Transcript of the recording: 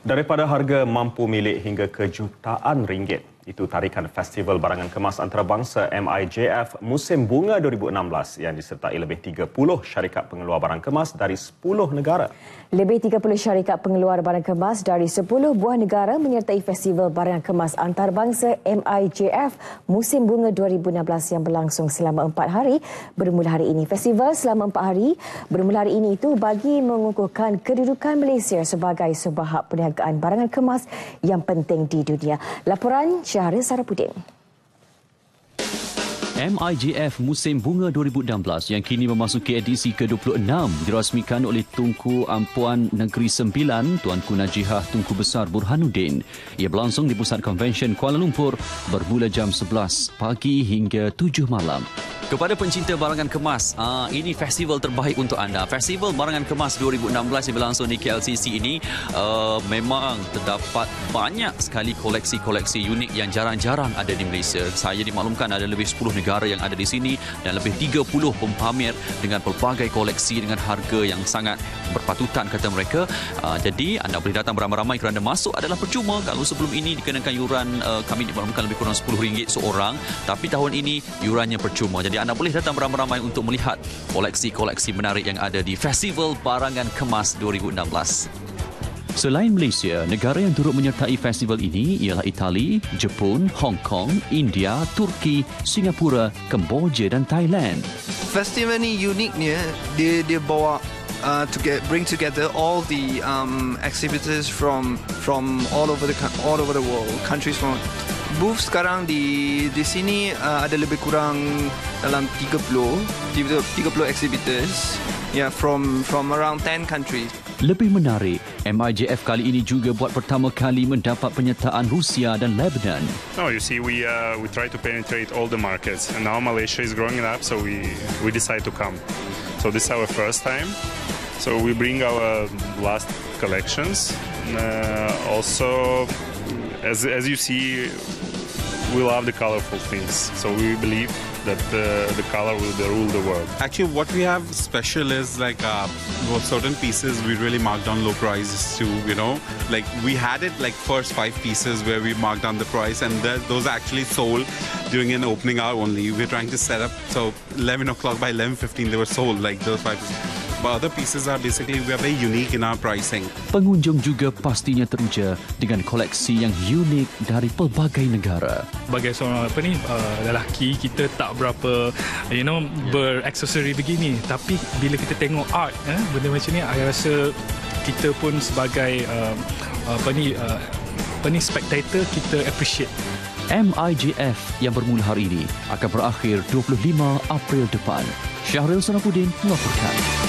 Daripada harga mampu milik hingga ke jutaan ringgit, itu tarikan Festival Barangan Kemas Antarabangsa MIJF musim bunga 2016 yang disertai lebih 30 syarikat pengeluar barang kemas dari 10 negara. Lebih 30 syarikat pengeluar barang kemas dari 10 buah negara menyertai Festival Barangan Kemas Antarabangsa MIJF musim bunga 2016 yang berlangsung selama 4 hari bermula hari ini. Festival selama 4 hari bermula hari ini itu bagi mengukuhkan kedudukan Malaysia sebagai sebuah hak perniagaan barangan kemas yang penting di dunia. Laporan Syahrir Sarapudin. MIGF Musim Bunga 2016 yang kini memasuki edisi ke-26 dirasmikan oleh Tunku Ampuan Negeri Sembilan Tuanku Najihah Tunku Besar Burhanuddin. Ia berlangsung di Pusat Konvensyen Kuala Lumpur bermula jam 11 pagi hingga 7 malam. Kepada pencinta barangan kemas, uh, ini festival terbaik untuk anda. Festival Barangan Kemas 2016 yang berlangsung di KLCC ini uh, memang terdapat banyak sekali koleksi-koleksi unik yang jarang-jarang ada di Malaysia. Saya dimaklumkan ada lebih 10 negara yang ada di sini dan lebih 30 pempamer dengan pelbagai koleksi dengan harga yang sangat berpatutan kata mereka. Uh, jadi anda boleh datang beramai-ramai kerana masuk adalah percuma. Kalau sebelum ini dikenakan yuran uh, kami dimaklumkan lebih kurang RM10 seorang, tapi tahun ini yurannya percuma. Jadi anda boleh datang beramai-ramai untuk melihat koleksi-koleksi menarik yang ada di Festival Barangan Kemas 2016. Selain Malaysia, negara yang turut menyertai festival ini ialah Itali, Jepun, Hong Kong, India, Turki, Singapura, Kemboja dan Thailand. Festival ni uniknya dia dia bawa uh, to get bring together all the um, exhibitors from from all over the all over the world, countries from booth sekarang di di sini uh, ada lebih kurang dalam 30 30 exhibitors yeah from from around 10 countries. Lebih menarik, MIJF kali ini juga buat pertama kali mendapat penyertaan Rusia dan Lebanon. No, you see, we uh, we try to penetrate all the markets, and now Malaysia is growing up, so we we decide to come. So this is our first time. So we bring our last collections. Uh, also, as as you see, we love the colorful things. So we believe that uh, the color will rule the world. Actually, what we have special is like uh, certain pieces we really marked down low prices too. You know, like we had it like first five pieces where we marked down the price, and th- those actually sold during an opening hour only. We're trying to set up so 11 o'clock by 11:15 they were sold like those five. Pieces. But other pieces are basically we are very unique in our pricing. Pengunjung juga pastinya teruja dengan koleksi yang unik dari pelbagai negara. Bagi seorang apa ni uh, lelaki kita tak berapa you know beraksesori begini tapi bila kita tengok art eh, benda macam ni saya rasa kita pun sebagai uh, apa ni uh, apa ni spectator kita appreciate MIGF yang bermula hari ini akan berakhir 25 April depan. Syahril Sanapudin melaporkan.